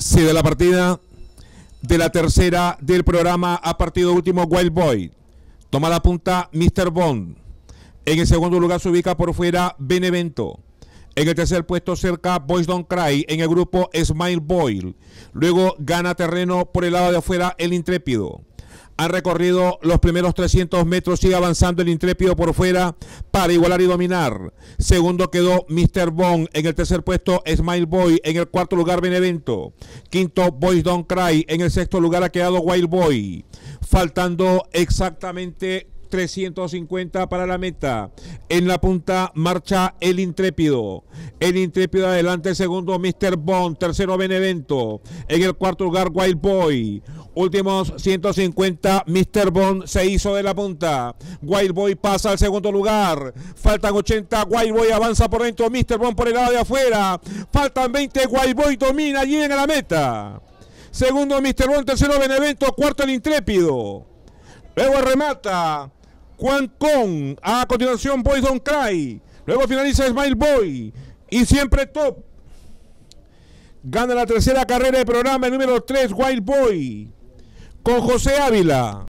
Se da la partida de la tercera del programa a partido último Wild Boy. Toma la punta Mr. Bond. En el segundo lugar se ubica por fuera Benevento. En el tercer puesto cerca Boys Don't Cry en el grupo Smile Boy. Luego gana terreno por el lado de afuera el Intrépido. Han recorrido los primeros 300 metros, sigue avanzando el intrépido por fuera para igualar y dominar. Segundo quedó Mr. Bond, en el tercer puesto Smile Boy, en el cuarto lugar Benevento. Quinto Boys Don't Cry, en el sexto lugar ha quedado Wild Boy. Faltando exactamente 350 para la meta. En la punta marcha el intrépido. El intrépido adelante, segundo Mr. Bond, tercero Benevento. En el cuarto lugar Wild Boy. Últimos 150, Mr. Bond se hizo de la punta. Wild Boy pasa al segundo lugar. Faltan 80, Wild Boy avanza por dentro, Mr. Bond por el lado de afuera. Faltan 20, Wild Boy domina, llega a la meta. Segundo Mr. Bond, tercero Benevento, cuarto el intrépido. Luego remata Juan Con. A continuación Boys Don't Cry. Luego finaliza Smile Boy. Y siempre top. Gana la tercera carrera del programa, el número 3, Wild Boy con José Ávila.